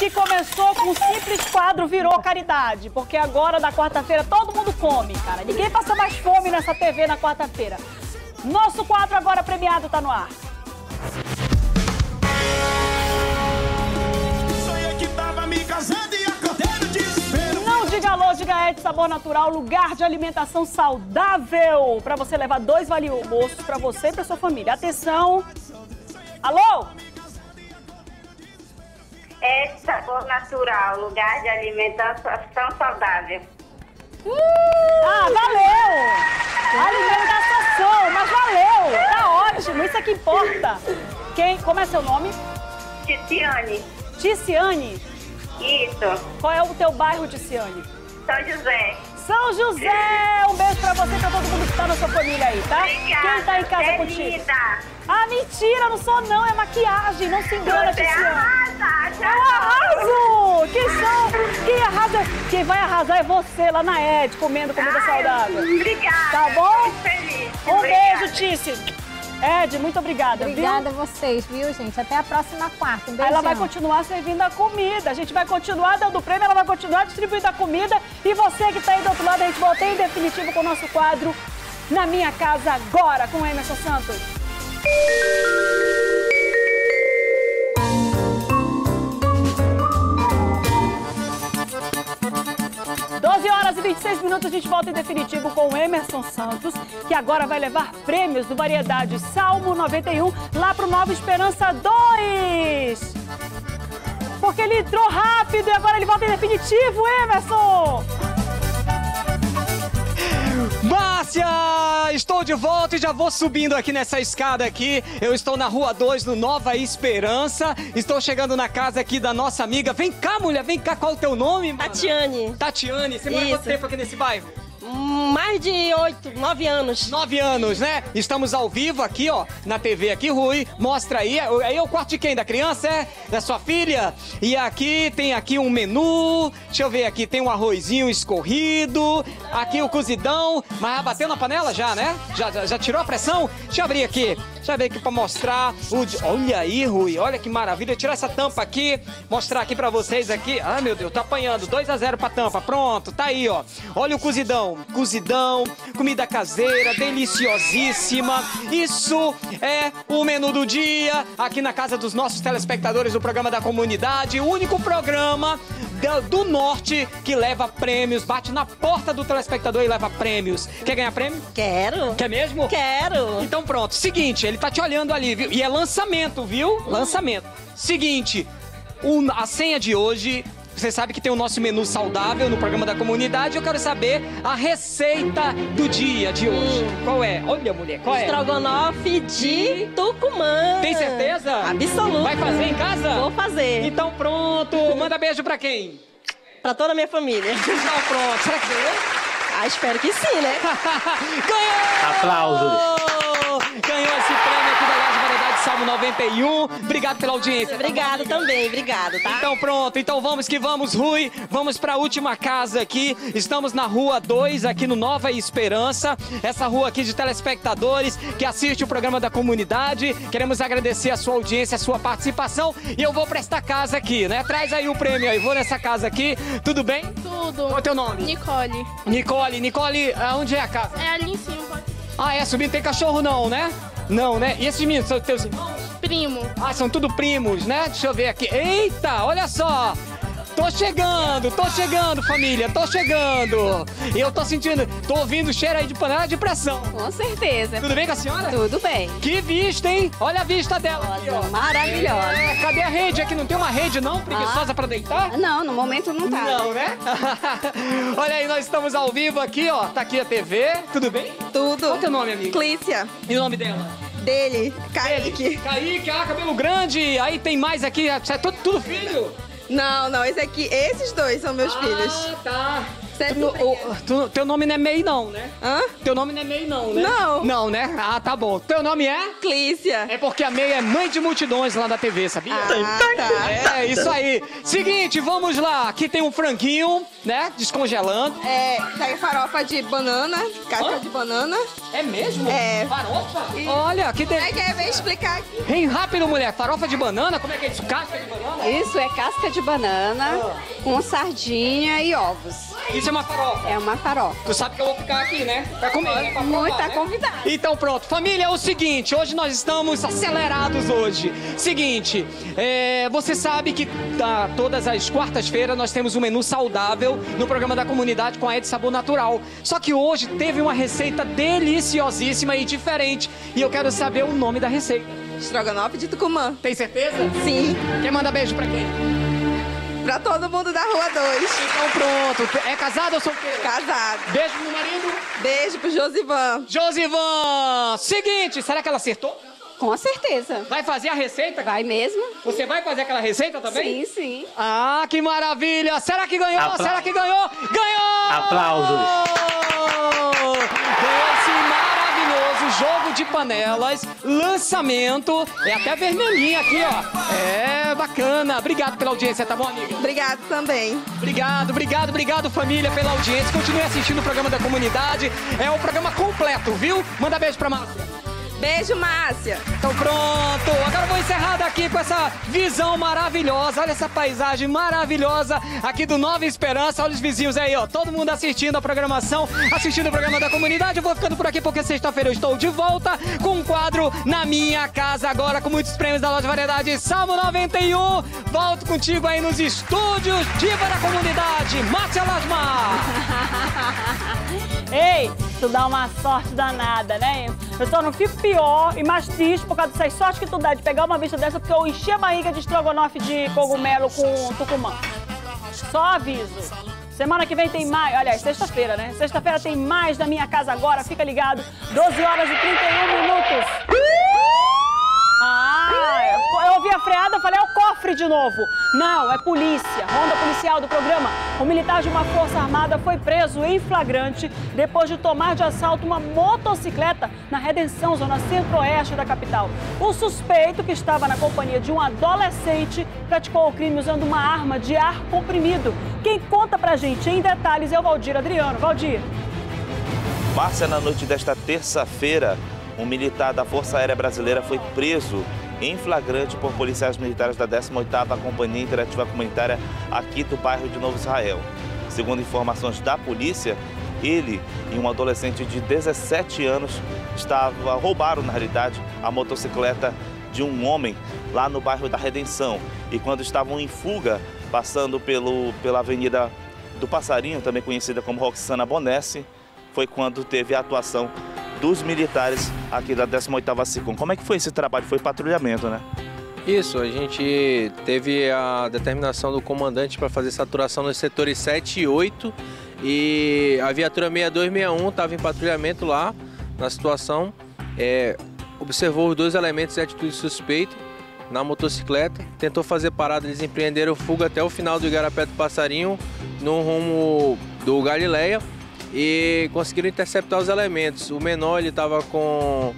que começou com um simples quadro virou caridade. Porque agora, na quarta-feira, todo mundo come, cara. Ninguém passa mais fome nessa TV na quarta-feira. Nosso quadro agora premiado tá no ar. Desespero. Não diga alô, diga é de sabor natural, lugar de alimentação saudável. Pra você levar dois vale almoços pra você e pra sua família. Atenção. Alô? É sabor natural, lugar de alimentação saudável. Ah, valeu! Alimentação, mas valeu! Tá ótimo, isso é que importa. Quem? Como é seu nome? Titiane, Ticiane. isso. Qual é o teu bairro, Ticiane? São José. São José! Um beijo pra você e pra todo mundo que tá na sua família aí, tá? Obrigada. Quem tá em casa é contigo? linda. Ah, mentira, não sou não, é maquiagem, não se engana, Ticiane. arrasa, Eu arraso! Quem são? Quem arrasa? Quem vai arrasar é você lá na Ed, comendo comida Ai, saudável. Obrigada. Tá bom? Feliz. Um Obrigada. beijo, Tice. Ed, muito obrigada, viu? Obrigada a vocês, viu, gente? Até a próxima quarta. Um beijão. ela vai continuar servindo a comida. A gente vai continuar dando prêmio, ela vai continuar distribuindo a comida. E você que está aí do outro lado, a gente volta em definitivo com o nosso quadro Na Minha Casa Agora, com Emerson Santos. 12 horas e 26 minutos, a gente volta em definitivo com o Emerson Santos, que agora vai levar prêmios do Variedade Salmo 91 lá pro Nova Esperança 2. Porque ele entrou rápido e agora ele volta em definitivo, Emerson! Estou de volta e já vou subindo aqui nessa escada aqui. Eu estou na Rua 2, no Nova Esperança. Estou chegando na casa aqui da nossa amiga. Vem cá, mulher, vem cá. Qual é o teu nome, mano? Tatiane, Tatiane. Você mora Isso. quanto tempo aqui nesse bairro? Mais de oito, nove anos. Nove anos, né? Estamos ao vivo aqui, ó, na TV aqui, Rui. Mostra aí. Aí é o quarto de quem? Da criança, é? Da sua filha? E aqui tem aqui um menu. Deixa eu ver aqui, tem um arrozinho escorrido. Aqui o cozidão. Mas bateu na panela já, né? Já, já, já tirou a pressão? Deixa eu abrir aqui. Deixa eu abrir aqui pra mostrar. O Olha aí, Rui. Olha que maravilha. Tirar essa tampa aqui. Mostrar aqui pra vocês aqui. Ai, meu Deus, tá apanhando. 2 a 0 pra tampa. Pronto, tá aí, ó. Olha o cozidão. Cozidão, comida caseira, deliciosíssima. Isso é o menu do dia aqui na casa dos nossos telespectadores do programa da comunidade. O único programa da- do norte que leva prêmios, bate na porta do telespectador e leva prêmios. Quer ganhar prêmio? Quero. Quer mesmo? Quero. Então pronto, seguinte, ele tá te olhando ali, viu? E é lançamento, viu? Lançamento. Seguinte, o- a senha de hoje, você sabe que tem o nosso menu saudável no programa da comunidade. Eu quero saber a receita do dia de hoje. Qual é? Olha, mulher, qual é? Estrogonofe de Tucumã. Tem certeza? Absoluta. Vai fazer em casa? Vou fazer. Então pronto, manda beijo pra quem? Pra toda a minha família. Então pronto, será que eu? Ah, espero que sim, né? Ganhou! Aplausos. Ganhou esse prêmio aqui da Loja Variedade Salmo 91. Obrigado pela audiência. Obrigado também, obrigado, tá? Então pronto, então vamos que vamos, Rui. Vamos para a última casa aqui. Estamos na Rua 2, aqui no Nova Esperança. Essa rua aqui de telespectadores que assiste o programa da comunidade. Queremos agradecer a sua audiência, a sua participação. E eu vou para esta casa aqui, né? Traz aí o prêmio aí. Vou nessa casa aqui. Tudo bem? Tudo. Qual é o teu nome? Nicole. Nicole. Nicole, aonde é a casa? É ali em cima, pode... Ah, é, subindo tem cachorro não, né? Não, né? E esses meninos são teus irmãos? primo. Ah, são tudo primos, né? Deixa eu ver aqui. Eita, olha só! Tô chegando, tô chegando, família, tô chegando. E eu tô sentindo, tô ouvindo cheiro aí de panela de pressão. Com certeza. Tudo bem com a senhora? Tudo bem. Que vista, hein? Olha a vista dela. aqui, ó. Maravilhosa. É, cadê a rede aqui? Não tem uma rede não, preguiçosa pra deitar? Não, no momento não tá. Não, né? Olha aí, nós estamos ao vivo aqui, ó. Tá aqui a TV. Tudo bem? Tudo. Qual é o teu nome, amigo? Clícia. E o nome dela? Dele. Kaique. Kaique, ah, cabelo grande. Aí tem mais aqui. É tudo, tudo filho? Não, não, esse aqui, esses dois são meus filhos. Ah, tá. Tu- o- tu- teu nome não é Mei, não, né? Hã? Teu nome não é Mei, não, né? Não. Não, né? Ah, tá bom. Teu nome é? Clícia. É porque a Mei é mãe de multidões lá da TV, sabia? Ah, tá. É, isso aí. Seguinte, vamos lá. Aqui tem um franguinho, né? Descongelando. É, tem farofa de banana, casca Hã? de banana. É mesmo? É. Farofa? Olha, que Como é que é? Vem explicar aqui. Bem rápido, mulher. Farofa de banana? Como é que é isso? Casca de banana? Isso é casca de banana com sardinha e ovos. Isso é uma farofa. É uma farofa. Tu sabe que eu vou ficar aqui, né? Pra comer, né? Pra provar, Muito tá né? convidado. Então pronto, família, é o seguinte, hoje nós estamos acelerados hoje. Seguinte, é, você sabe que tá, todas as quartas-feiras nós temos um menu saudável no programa da comunidade com a Ed Sabor Natural. Só que hoje teve uma receita deliciosíssima e diferente. E eu quero saber o nome da receita. Estrogonofe de Tucumã. Tem certeza? Sim. Quer mandar beijo pra quem? Pra todo mundo da Rua 2. Então pronto. É casado ou solteiro? Casado. Beijo no marido. Beijo pro Josivan. Josivan! Seguinte, será que ela acertou? Com certeza. Vai fazer a receita? Vai mesmo? Você vai fazer aquela receita também? Sim, sim. Ah, que maravilha! Será que ganhou? Apla- Será que ganhou? Ganhou! Aplausos. Ganhou esse maravilhoso jogo de panelas, lançamento. É até vermelhinho aqui, ó. É bacana. Obrigado pela audiência, tá bom, amiga? Obrigado também. Obrigado, obrigado, obrigado, família, pela audiência. Continue assistindo o programa da comunidade. É o programa completo, viu? Manda beijo pra Márcia. Beijo, Márcia. Então pronto, agora eu vou encerrar daqui com essa visão maravilhosa, olha essa paisagem maravilhosa aqui do Nova Esperança, olha os vizinhos aí, ó, todo mundo assistindo a programação, assistindo o programa da comunidade, eu vou ficando por aqui porque sexta-feira eu estou de volta com um quadro na minha casa agora com muitos prêmios da Loja Variedade Salmo 91, volto contigo aí nos estúdios Diva da Comunidade, Márcia Lasmar. Ei, tu dá uma sorte danada, né? Só não fico pior e mais triste por causa dessas sortes que tu dá de pegar uma vista dessa porque eu enchi a barriga de estrogonofe de cogumelo com tucumã. Só aviso. Semana que vem tem mais. Aliás, sexta-feira, né? Sexta-feira tem mais na minha casa agora. Fica ligado. 12 horas e 31 minutos. Ouvi a freada, falei, é o cofre de novo. Não, é polícia. Ronda policial do programa. O militar de uma força armada foi preso em flagrante depois de tomar de assalto uma motocicleta na Redenção, zona centro-oeste da capital. O suspeito, que estava na companhia de um adolescente, praticou o crime usando uma arma de ar comprimido. Quem conta pra gente em detalhes é o Valdir Adriano. Valdir. Márcia, na noite desta terça-feira, um militar da Força Aérea Brasileira foi preso em flagrante por policiais militares da 18ª Companhia Interativa Comunitária aqui do bairro de Novo Israel. Segundo informações da polícia, ele e um adolescente de 17 anos estava roubaram na realidade a motocicleta de um homem lá no bairro da Redenção. E quando estavam em fuga, passando pelo, pela Avenida do Passarinho, também conhecida como Roxana Bonesse, foi quando teve a atuação dos militares aqui da 18ª SICOM. Como é que foi esse trabalho? Foi patrulhamento, né? Isso, a gente teve a determinação do comandante para fazer saturação nos setores 7 e 8 e a viatura 6261 estava em patrulhamento lá na situação, é, observou os dois elementos de atitude suspeita na motocicleta, tentou fazer parada, eles empreenderam fuga até o final do Igarapé do Passarinho no rumo do Galileia e conseguiram interceptar os elementos. O menor ele estava com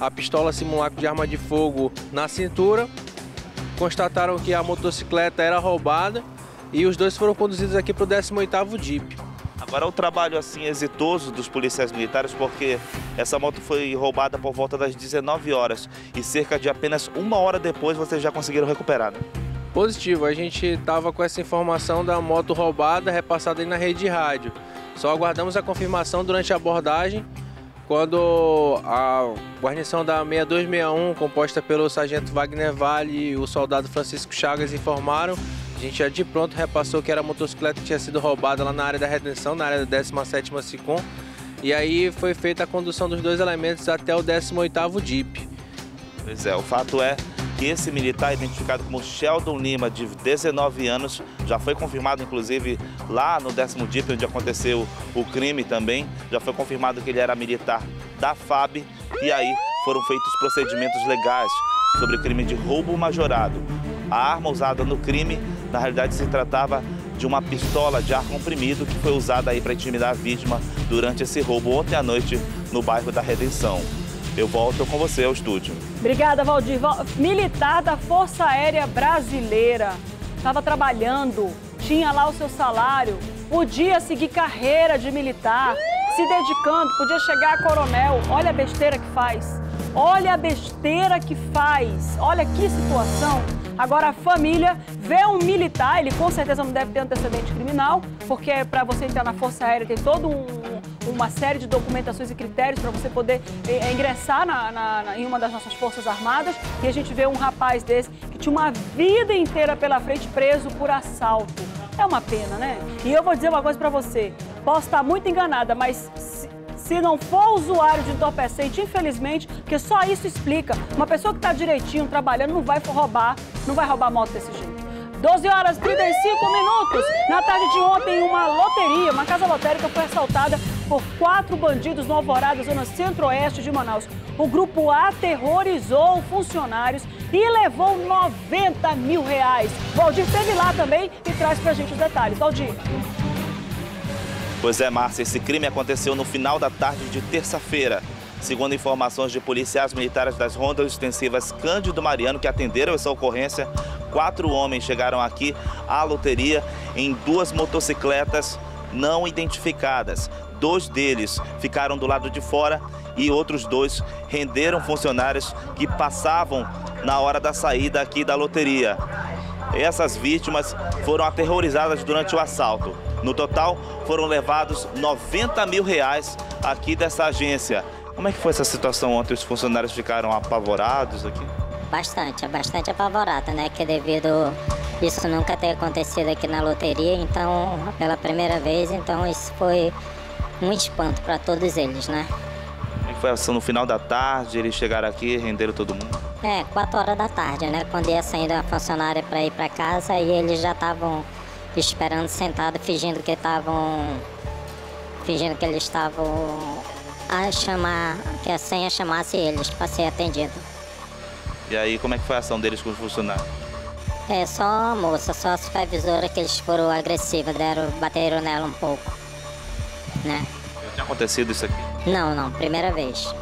a pistola simulacro de arma de fogo na cintura. Constataram que a motocicleta era roubada e os dois foram conduzidos aqui para o 18º DIP. Agora o trabalho assim exitoso dos policiais militares, porque essa moto foi roubada por volta das 19 horas e cerca de apenas uma hora depois vocês já conseguiram recuperar. Né? Positivo, a gente estava com essa informação da moto roubada repassada aí na rede de rádio. Só aguardamos a confirmação durante a abordagem, quando a guarnição da 6261, composta pelo sargento Wagner Vale e o soldado Francisco Chagas informaram, a gente já de pronto repassou que era a motocicleta que tinha sido roubada lá na área da redenção, na área da 17ª SICOM, e aí foi feita a condução dos dois elementos até o 18º DIP. Pois é, o fato é que esse militar, identificado como Sheldon Lima, de 19 anos, já foi confirmado, inclusive, lá no décimo DIP, onde aconteceu o crime também. Já foi confirmado que ele era militar da FAB e aí foram feitos procedimentos legais sobre o crime de roubo majorado. A arma usada no crime, na realidade, se tratava de uma pistola de ar comprimido que foi usada aí para intimidar a vítima durante esse roubo ontem à noite no bairro da Redenção. Eu volto com você ao estúdio. Obrigada, Valdir. Militar da Força Aérea Brasileira. Estava trabalhando, tinha lá o seu salário, podia seguir carreira de militar, se dedicando, podia chegar a coronel. Olha a besteira que faz. Olha a besteira que faz. Olha que situação. Agora a família vê um militar, ele com certeza não deve ter antecedente criminal, porque para você entrar na Força Aérea tem todo um, uma série de documentações e critérios para você poder é, ingressar na, na, na, em uma das nossas Forças Armadas. E a gente vê um rapaz desse que tinha uma vida inteira pela frente preso por assalto. É uma pena, né? E eu vou dizer uma coisa para você. Posso estar muito enganada, mas se, se não for usuário de entorpecente, infelizmente, porque só isso explica. Uma pessoa que está direitinho, trabalhando, não vai roubar, não vai roubar moto desse jeito. 12 horas e 35 minutos. Na tarde de ontem, uma loteria, uma casa lotérica foi assaltada por quatro bandidos no Alvorada, zona centro-oeste de Manaus. O grupo aterrorizou funcionários e levou 90 mil reais. Valdir esteve lá também e traz pra gente os detalhes. Valdir. Pois é, Márcia, esse crime aconteceu no final da tarde de terça-feira. Segundo informações de policiais militares das rondas extensivas Cândido Mariano, que atenderam essa ocorrência, quatro homens chegaram aqui à loteria em duas motocicletas não identificadas. Dois deles ficaram do lado de fora e outros dois renderam funcionários que passavam na hora da saída aqui da loteria. Essas vítimas foram aterrorizadas durante o assalto. No total, foram levados 90 mil reais aqui dessa agência. Como é que foi essa situação ontem? Os funcionários ficaram apavorados aqui? Bastante, bastante apavorada, né? Que devido isso nunca ter acontecido aqui na loteria, então, pela primeira vez, então isso foi um espanto para todos eles, né? Como é foi assim, no final da tarde, eles chegaram aqui, renderam todo mundo? É, quatro horas da tarde, né? Quando ia saindo a funcionária para ir para casa e eles já estavam esperando sentado, fingindo que estavam. fingindo que eles estavam a chamar, que a senha chamasse eles para ser atendido. E aí, como é que foi a ação deles com os funcionários? É, só a moça, só a supervisora que eles foram agressivos, deram, bateram nela um pouco, né? Já tinha acontecido isso aqui? Não, não, primeira vez.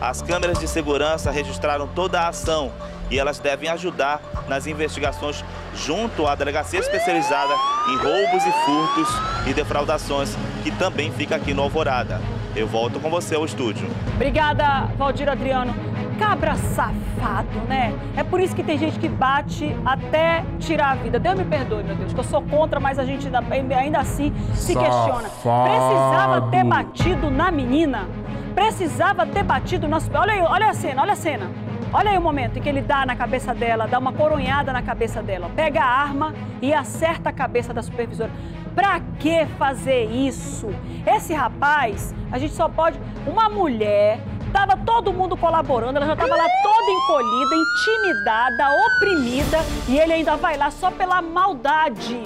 As câmeras de segurança registraram toda a ação e elas devem ajudar nas investigações junto à delegacia especializada em roubos e furtos e defraudações, que também fica aqui no Alvorada. Eu volto com você ao estúdio. Obrigada, Valdir Adriano. Cabra safado, né? É por isso que tem gente que bate até tirar a vida. Deus me perdoe, meu Deus, que eu sou contra, mas a gente ainda, ainda assim se Safado. questiona. Precisava ter batido na menina? Precisava ter batido na... Olha aí, olha a cena, olha a cena. Olha aí o momento em que ele dá na cabeça dela, dá uma coronhada na cabeça dela, pega a arma e acerta a cabeça da supervisora. Pra que fazer isso? Esse rapaz, a gente só pode. Uma mulher, tava todo mundo colaborando, ela já tava lá toda encolhida, intimidada, oprimida, e ele ainda vai lá só pela maldade.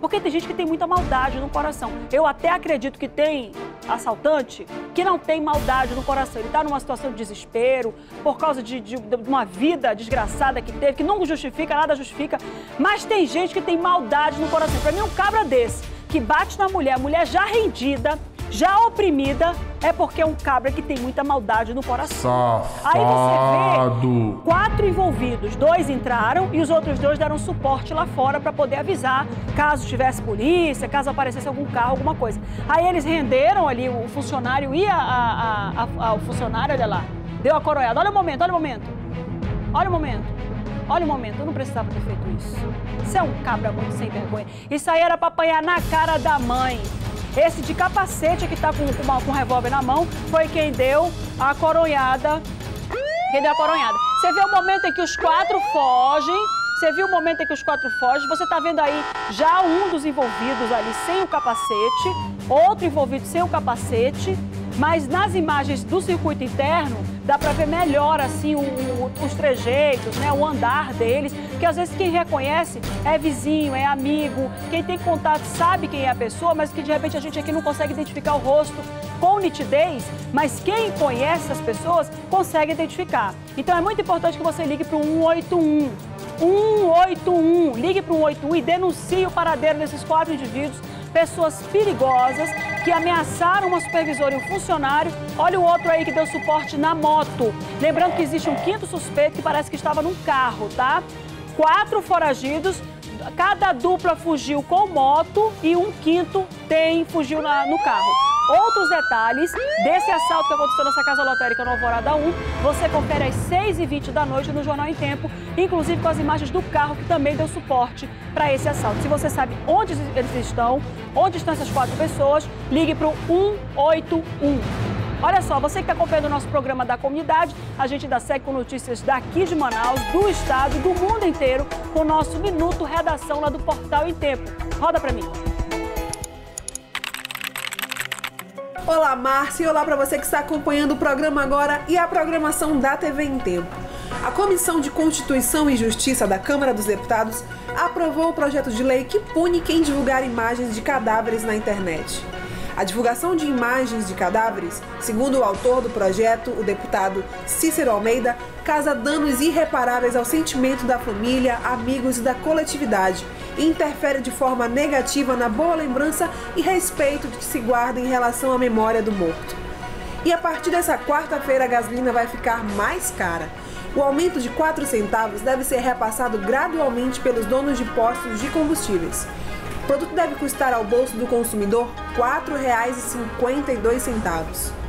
Porque tem gente que tem muita maldade no coração. Eu até acredito que tem assaltante que não tem maldade no coração. Ele está numa situação de desespero, por causa de, de, de, uma vida desgraçada que teve, que não justifica, nada justifica. Mas tem gente que tem maldade no coração. Para mim, um cabra desse, que bate na mulher, a mulher já rendida, já oprimida, é porque é um cabra que tem muita maldade no coração. Safado. Aí você vê quatro envolvidos, dois entraram e os outros dois deram suporte lá fora para poder avisar caso tivesse polícia, caso aparecesse algum carro, alguma coisa. Aí eles renderam ali o funcionário e a, a, a, o funcionário, olha lá, deu a coronhada. Olha o momento, olha o momento. Olha o momento. Olha o momento, eu não precisava ter feito isso. Isso é um cabra muito sem vergonha. Isso aí era para apanhar na cara da mãe. Esse de capacete que tá com, com, com um revólver na mão foi quem deu a coronhada. Quem deu a coronhada. Você vê o momento em que os quatro fogem. Você viu o momento em que os quatro fogem. Você tá vendo aí já um dos envolvidos ali sem o capacete, outro envolvido sem o capacete. Mas nas imagens do circuito interno, dá para ver melhor assim o, o, os trejeitos, né, o andar deles, porque às vezes quem reconhece é vizinho, é amigo, quem tem contato sabe quem é a pessoa, mas que de repente a gente aqui não consegue identificar o rosto com nitidez, mas quem conhece as pessoas consegue identificar. Então é muito importante que você ligue para o 181. 181. Ligue para o 181 e denuncie o paradeiro desses quatro indivíduos, pessoas perigosas que ameaçaram uma supervisora e um funcionário. Olha o outro aí que deu suporte na moto. Lembrando que existe um quinto suspeito que parece que estava num carro, tá? Quatro foragidos, cada dupla fugiu com moto e um quinto tem fugiu na- no carro. Outros detalhes desse assalto que aconteceu nessa casa lotérica no Alvorada 1, você confere às 6h20 da noite no Jornal em Tempo, inclusive com as imagens do carro que também deu suporte para esse assalto. Se você sabe onde eles estão, onde estão essas quatro pessoas, ligue para o 181. Olha só, você que está acompanhando o nosso programa da comunidade, a gente ainda segue com notícias daqui de Manaus, do estado, do mundo inteiro, com o nosso Minuto Redação lá do Portal em Tempo. Roda para mim. Olá, Márcia, e olá para você que está acompanhando o programa agora e a programação da TV em Tempo. A Comissão de Constituição e Justiça da Câmara dos Deputados aprovou o projeto de lei que pune quem divulgar imagens de cadáveres na internet. A divulgação de imagens de cadáveres, segundo o autor do projeto, o deputado Cícero Almeida, causa danos irreparáveis ao sentimento da família, amigos e da coletividade interfere de forma negativa na boa lembrança e respeito que se guarda em relação à memória do morto. E a partir dessa quarta-feira a gasolina vai ficar mais cara. O aumento de 4 centavos deve ser repassado gradualmente pelos donos de postos de combustíveis. O produto deve custar ao bolso do consumidor R$ 4,52.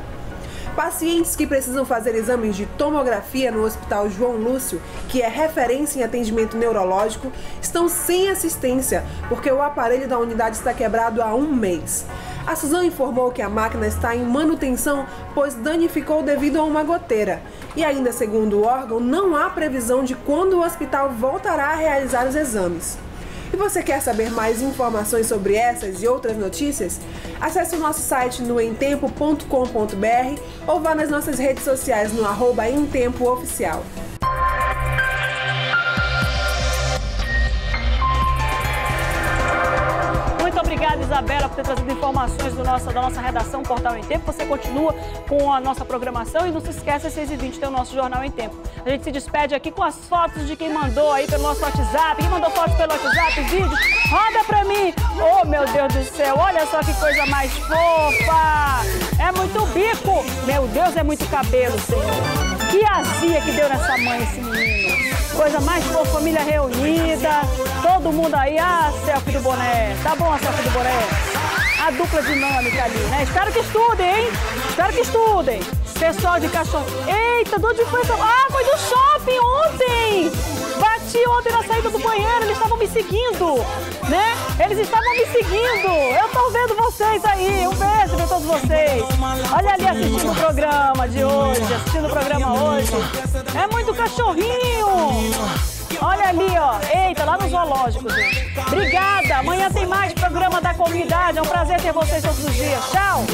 Pacientes que precisam fazer exames de tomografia no Hospital João Lúcio, que é referência em atendimento neurológico, estão sem assistência porque o aparelho da unidade está quebrado há um mês. A Suzão informou que a máquina está em manutenção, pois danificou devido a uma goteira. E ainda segundo o órgão, não há previsão de quando o hospital voltará a realizar os exames. E você quer saber mais informações sobre essas e outras notícias? Acesse o nosso site no emtempo.com.br ou vá nas nossas redes sociais no arroba Oficial. Isabela, por ter trazido informações do da nossa redação Portal em Tempo. Você continua com a nossa programação e não se esqueça, às 6h20 tem o nosso Jornal em Tempo. A gente se despede aqui com as fotos de quem mandou aí pelo nosso WhatsApp. Quem mandou fotos pelo WhatsApp, vídeos, roda pra mim. Oh, meu Deus do céu, olha só que coisa mais fofa. É muito bico. Meu Deus, é muito cabelo, Senhor. Que azia que deu nessa mãe esse menino. Coisa mais fofa, família reunida. Todo mundo aí, ah, selfie do boné. Tá bom a selfie do boné? A dupla dinâmica ali, né? Espero que estudem, hein? Espero que estudem. Pessoal de cachorro. Eita, de onde foi. Ah, foi do shopping ontem! Do banheiro, eles estavam me seguindo, né? Eles estavam me seguindo. Eu tô vendo vocês aí. Um beijo pra todos vocês. Olha ali assistindo o programa de hoje, assistindo o programa hoje. É muito cachorrinho. Olha ali, ó. Eita, lá no zoológico, gente. Obrigada. Amanhã tem mais programa da comunidade. É um prazer ter vocês todos os dias. Tchau.